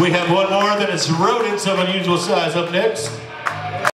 We have one more that is rodents of unusual size up next.